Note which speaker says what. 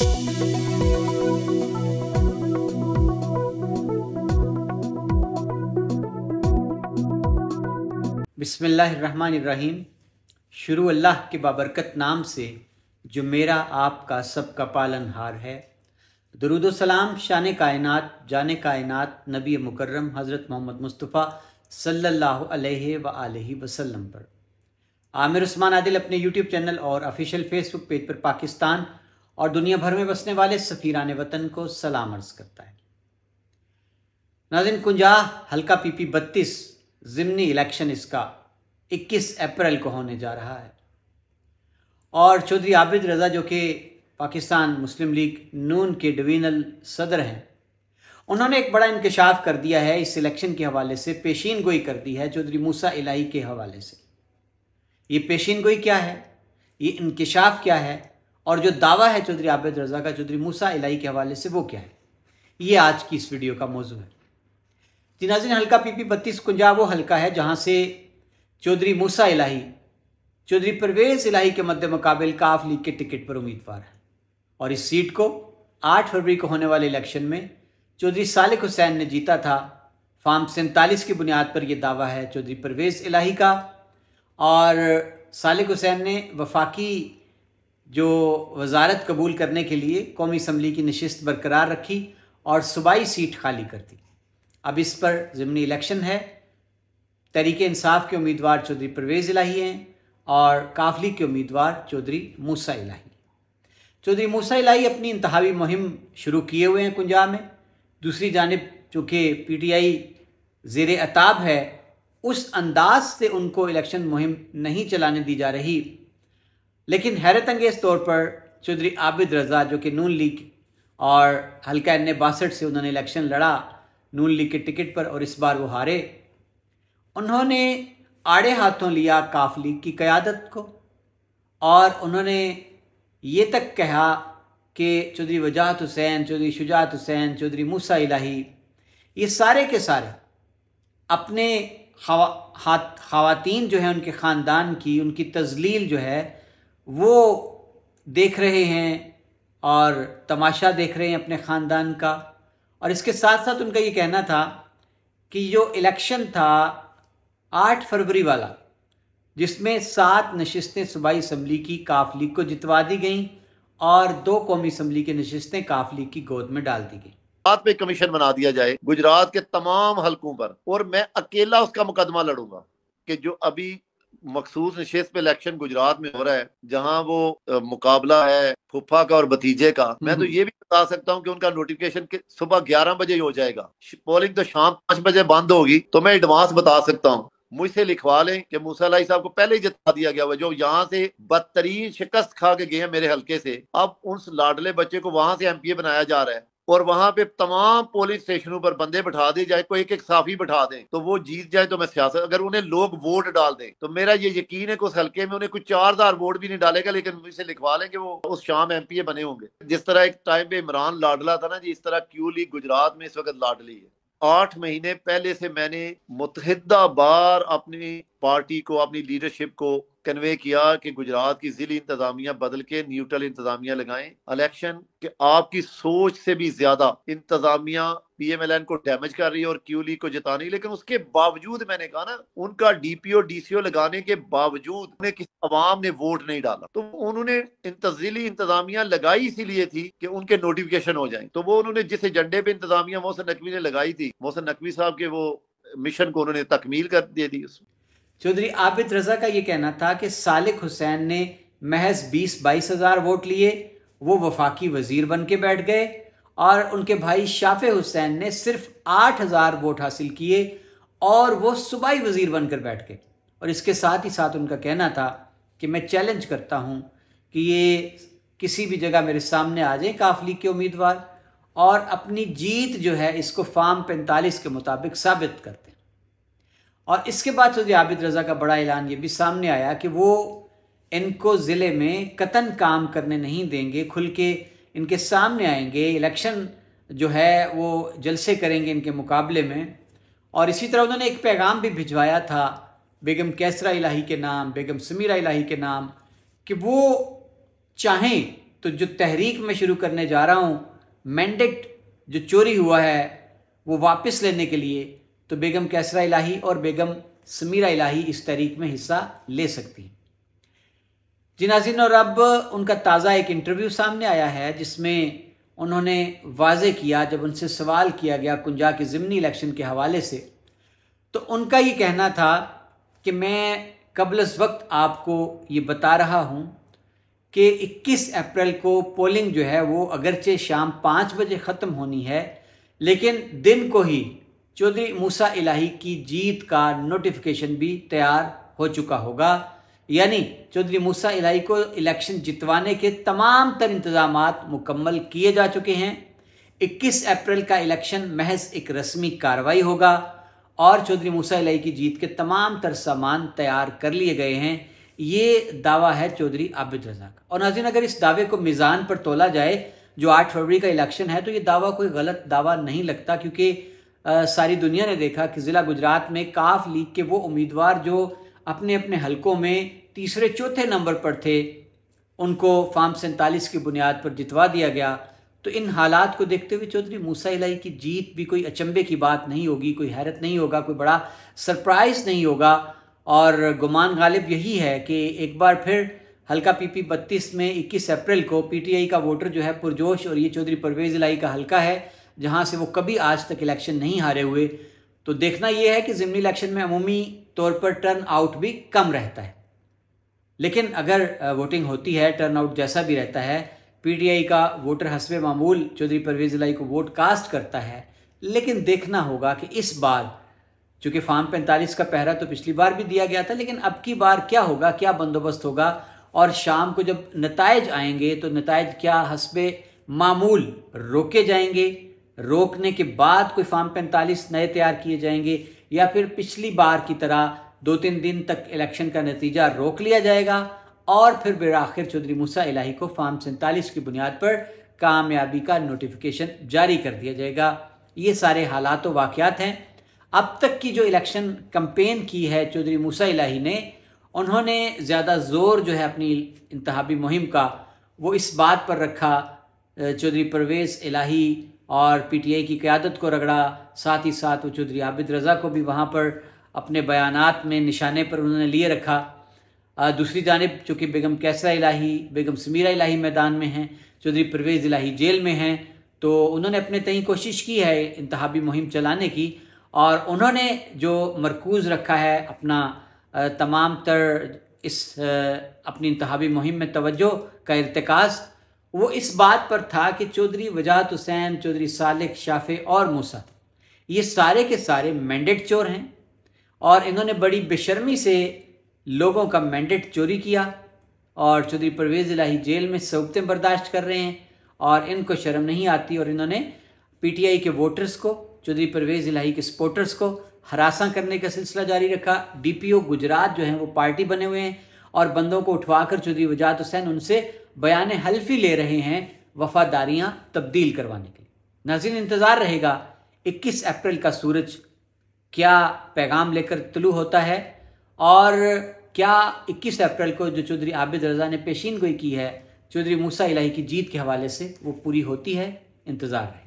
Speaker 1: بسم اللہ الرحمن الرحیم۔ شروع اللہ کے بابرکت نام سے جو میرا آپ کا سب کا پالن ہار ہے۔ درود و سلام شان کائنات، جان کائنات، نبی مکرم حضرت محمد مصطفیٰ صلی اللہ علیہ و وسلم پر۔ عامر عثمان عادل اپنے یوٹیوب چینل اور آفیشیل فیس بک پیج پر پاکستان اور دنیا بھر میں بسنے والے سفیران وطن کو سلام عرض کرتا ہے۔ ناظرین کنجاہ حلقہ پی پی بتیس ضمنی الیکشن اس کا اکیس اپریل کو ہونے جا رہا ہے۔ اور چودھری عابد رضا جو کہ پاکستان مسلم لیگ نون کے ڈوینل صدر ہیں، انہوں نے ایک بڑا انکشاف کر دیا ہے اس الیکشن کے حوالے سے، پیشین گوئی کر دی ہے چودھری موسا الہی کے حوالے سے۔ یہ پیشین گوئی کیا ہے؟ یہ انکشاف کیا ہے؟ اور جو دعویٰ ہے چودھری عابد رضا کا، چودھری موسا الہی کے حوالے سے، وہ کیا ہے؟ یہ آج کی اس ویڈیو کا موضوع ہے۔ جی ناظرین حلقہ پی پی بتیس کنجا، وہ حلقہ ہے جہاں سے چودھری موسا الہی، چودھری پرویز الہی کے مد مقابل کاف لیگ کے ٹکٹ پر امیدوار ہے اور اس سیٹ کو آٹھ فروری کو ہونے والے الیکشن میں چودھری سالک حسین نے جیتا تھا۔ فارم سینتالیس کی بنیاد پر یہ دعویٰ ہے چودھری پرویز الہی کا۔ اور سالک حسین نے وفاقی جو وزارت قبول کرنے کے لیے قومی اسمبلی کی نشست برقرار رکھی اور صوبائی سیٹ خالی کر دی۔ اب اس پر ضمنی الیکشن ہے۔ تحریک انصاف کے امیدوار چودھری پرویز الہی ہیں اور کافلی کے امیدوار چودھری موسا الہی۔ چودھری موسا الہی اپنی انتہائی مہم شروع کیے ہوئے ہیں کنجا میں۔ دوسری جانب چونکہ پی ٹی آئی زیر اتاب ہے، اس انداز سے ان کو الیکشن مہم نہیں چلانے دی جا رہی۔ لیکن حیرت انگیز طور پر چودھری عابد رضا جو کہ نون لیگ اور حلقہ این باسٹھ سے انہوں نے الیکشن لڑا، نون لیگ کے ٹکٹ پر اور اس بار وہ ہارے، انہوں نے آڑے ہاتھوں لیا کاف لیگ کی قیادت کو اور انہوں نے یہ تک کہا کہ چودھری وجاہت حسین، چودھری شجاعت حسین، چودھری موسا الہی، یہ سارے کے سارے اپنے خواتین جو ہیں، ان کے خاندان کی، ان کی تزلیل جو ہے وہ دیکھ رہے ہیں اور تماشا دیکھ رہے ہیں اپنے خاندان کا اور اس کے ساتھ ساتھ ان کا یہ کہنا تھا کہ جو الیکشن تھا آٹھ فروری والا، جس میں سات نشستیں صوبائی اسمبلی کی کاف لیگ کو جتوا دی گئیں اور دو قومی اسمبلی کی نشستیں کاف لیگ کی گود میں ڈال دی گئیں۔
Speaker 2: گجرات پہ کمیشن بنا دیا جائے گجرات کے تمام حلقوں پر اور میں اکیلا اس کا مقدمہ لڑوں گا کہ جو ابھی مخصوص نشست پہ الیکشن گجرات میں ہو رہا ہے جہاں وہ مقابلہ ہے پھپھا کا اور بتیجے کا میں تو یہ بھی بتا سکتا ہوں کہ ان کا نوٹیفکیشن صبح گیارہ بجے ہو جائے گا۔ پولنگ تو شام پانچ بجے بند ہوگی تو میں ایڈوانس بتا سکتا ہوں۔ مجھ سے لکھوا لیں کہ موسیٰ علیہ صاحب کو پہلے ہی جتا دیا گیا ہوا جو یہاں سے بدترین شکست کھا کے گئے ہیں میرے حلقے سے۔ اب ان لاڈلے بچے کو وہاں سے ایم پی اے بنایا جا رہا ہے۔ اور وہاں پہ تمام پولنگ اسٹیشنوں پر بندے بٹھا دے جائے کوئی ایک ایک صافی بٹھا دیں، تو وہ جیت جائے تو میں سیاست، اگر انہیں لوگ ووٹ ڈال دیں، تو میرا یہ یقین ہے کہ اس حلقے میں انہیں کچھ چار ہزار ووٹ بھی نہیں ڈالے گا، لیکن مجھ سے لکھوا لیں کہ وہ اس شام ایم پی اے بنے ہوں گے۔ جس طرح ایک ٹائم پہ عمران لاڈلا تھا نا جی اس طرح کیو لیگ گجرات میں، اس وقت لاڈلی ہے۔ آٹھ مہینے پہلے سے میں نے متحدہ بار اپنی پارٹی کو، اپنی لیڈرشپ کو کنوے کیا کہ گجرات کی ضلع انتظامیہ بدل کے نیوٹرل انتظامیہ لگائیں۔ الیکشن کہ آپ کی سوچ سے بھی زیادہ انتظامیہ پی ایم ایل این کو ڈیمیج کر رہی ہے اور کیو لی کو جتانی لیکن اس کے باوجود میں نے کہا نا، ان کا ڈی پی او، ڈی سی او لگانے کے باوجود انہیں کسی عوام نے ووٹ نہیں ڈالا۔ تو انہوں نے انتظلی انتظامیہ لگائی اسی لیے تھی کہ ان کے نوٹیفکیشن ہو جائیں۔ تو وہ انہوں نے جس ایجنڈے پہ انتظامیہ، محسن نقوی نے لگائی تھی، محسن نقوی صاحب کے وہ مشن کو انہوں نے تکمیل کر دے دی۔ اس میں
Speaker 1: چودھری عابد رضا کا یہ کہنا تھا کہ سالک حسین نے محض بیس بائیس ہزار ووٹ لیے، وہ وفاقی وزیر بن کے بیٹھ گئے اور ان کے بھائی شاف حسین نے صرف آٹھ ہزار ووٹ حاصل کیے اور وہ صوبائی وزیر بن کر بیٹھ گئے۔ اور اس کے ساتھ ہی ساتھ ان کا کہنا تھا کہ میں چیلنج کرتا ہوں کہ یہ کسی بھی جگہ میرے سامنے آ جائیں کافلی کے امیدوار اور اپنی جیت جو ہے اس کو فارم پینتالیس کے مطابق ثابت کرتے اور اس کے بعد چودھری عابد رضا کا بڑا اعلان یہ بھی سامنے آیا کہ وہ ان کو ضلع میں قطن کام کرنے نہیں دیں گے، کھل کے ان کے سامنے آئیں گے، الیکشن جو ہے وہ جلسے کریں گے ان کے مقابلے میں۔ اور اسی طرح انہوں نے ایک پیغام بھی بھجوایا تھا، بیگم کیسرا الہی کے نام، بیگم سمیرہ الہی کے نام، کہ وہ چاہیں تو جو تحریک میں شروع کرنے جا رہا ہوں مینڈیٹ جو چوری ہوا ہے، وہ واپس لینے کے لیے تو بیگم کیسرا الہی اور بیگم سمیرہ الہی اس تحریک میں حصہ لے سکتی ہیں۔ جی ناظرین، اور اب ان کا تازہ ایک انٹرویو سامنے آیا ہے، جس میں انہوں نے واضح کیا، جب ان سے سوال کیا گیا کنجا کے ضمنی الیکشن کے حوالے سے، تو ان کا یہ کہنا تھا کہ میں قبل از وقت آپ کو یہ بتا رہا ہوں کہ اکیس اپریل کو پولنگ جو ہے وہ اگرچہ شام پانچ بجے ختم ہونی ہے، لیکن دن کو ہی چودھری موسا الہی کی جیت کا نوٹیفیکیشن بھی تیار ہو چکا ہوگا۔ یعنی چودھری موسا الہی کو الیکشن جتوانے کے تمام تر انتظامات مکمل کیے جا چکے ہیں۔ اکیس اپریل کا الیکشن محض ایک رسمی کاروائی ہوگا اور چودھری موسا الہی کی جیت کے تمام تر سامان تیار کر لیے گئے ہیں۔ یہ دعویٰ ہے چودھری عابد رضا کا اور ناظرین، اگر اس دعوے کو میزان پر تولا جائے جو آٹھ فروری کا الیکشن ہے تو یہ دعویٰ کوئی غلط دعویٰ نہیں لگتا کیونکہ ساری دنیا نے دیکھا کہ ضلع گجرات میں کاف لیگ کے وہ امیدوار جو اپنے اپنے حلقوں میں تیسرے چوتھے نمبر پر تھے، ان کو فارم سینتالیس کی بنیاد پر جتوا دیا گیا۔ تو ان حالات کو دیکھتے ہوئے چودھری موسا الہی کی جیت بھی کوئی اچمبے کی بات نہیں ہوگی، کوئی حیرت نہیں ہوگا، کوئی بڑا سرپرائز نہیں ہوگا۔ اور گمان غالب یہی ہے کہ ایک بار پھر حلقہ پی پی بتیس میں اکیس اپریل کو پی ٹی آئی کا ووٹر جو ہے پرجوش اور یہ چودھری پرویز الہی کا حلقہ ہے۔ جہاں سے وہ کبھی آج تک الیکشن نہیں ہارے ہوئے، تو دیکھنا یہ ہے کہ ضمنی الیکشن میں عمومی طور پر ٹرن آؤٹ بھی کم رہتا ہے۔ لیکن اگر ووٹنگ ہوتی ہے ٹرن آؤٹ جیسا بھی رہتا ہے پی ٹی آئی کا ووٹر حسب معمول چودھری پرویز الہی کو ووٹ کاسٹ کرتا ہے۔ لیکن دیکھنا ہوگا کہ اس بار، چونکہ فارم پینتالیس کا پہرا تو پچھلی بار بھی دیا گیا تھا، لیکن اب کی بار کیا ہوگا، کیا بندوبست ہوگا؟ اور شام کو جب نتائج آئیں گے تو نتائج کیا حسب معمول روکے جائیں گے؟ روکنے کے بعد کوئی فارم پینتالیس نئے تیار کیے جائیں گے یا پھر پچھلی بار کی طرح دو تین دن تک الیکشن کا نتیجہ روک لیا جائے گا اور پھر بالآخر چودھری موسا الہی کو فارم سینتالیس کی بنیاد پر کامیابی کا نوٹیفیکیشن جاری کر دیا جائے گا۔ یہ سارے حالات و واقعات ہیں۔ اب تک کی جو الیکشن کمپین کی ہے چودھری موسا الہی نے، انہوں نے زیادہ زور جو ہے اپنی انتہابی مہم کا وہ اس بات پر رکھا، چودھری پرویز الہی اور پی ٹی آئی کی قیادت کو رگڑا، ساتھ ہی ساتھ وہ چودھری عابد رضا کو بھی وہاں پر اپنے بیانات میں نشانے پر انہوں نے لیے رکھا۔ دوسری جانب، چونکہ بیگم کیسرا الہی، بیگم سمیرہ الہی میدان میں ہیں، چودھری پرویز الہی جیل میں ہیں، تو انہوں نے اپنے تئیں کوشش کی ہے انتہابی مہم چلانے کی۔ اور انہوں نے جو مرکوز رکھا ہے اپنا تمام تر اس اپنی انتہابی مہم میں توجہ کا ارتکاز وہ اس بات پر تھا کہ چودھری وجاہت حسین، چودھری صالح شافع اور موسا یہ سارے کے سارے مینڈیٹ چور ہیں اور انہوں نے بڑی بے شرمی سے لوگوں کا مینڈیٹ چوری کیا اور چودھری پرویز الہی جیل میں سوگتیں برداشت کر رہے ہیں اور ان کو شرم نہیں آتی اور انہوں نے پی ٹی آئی کے ووٹرز کو، چودھری پرویز الہی کے سپورٹرز کو ہراساں کرنے کا سلسلہ جاری رکھا۔ ڈی پی او، گجرات جو ہیں، وہ پارٹی بنے ہوئے ہیں۔ اور بندوں کو اٹھوا کر چودھری وجاہت حسین ان سے بیان حلفی لے رہے ہیں وفاداریاں تبدیل کروانے کے لیے۔ ناظرین، انتظار رہے گا اکیس اپریل کا سورج کیا پیغام لے کر طلوع ہوتا ہے اور کیا اکیس اپریل کو جو چودھری عابد رضا نے پیشین گوئی کی ہے، چودھری موسیٰ الہی کی جیت کے حوالے سے وہ پوری ہوتی ہے؟ انتظار ہے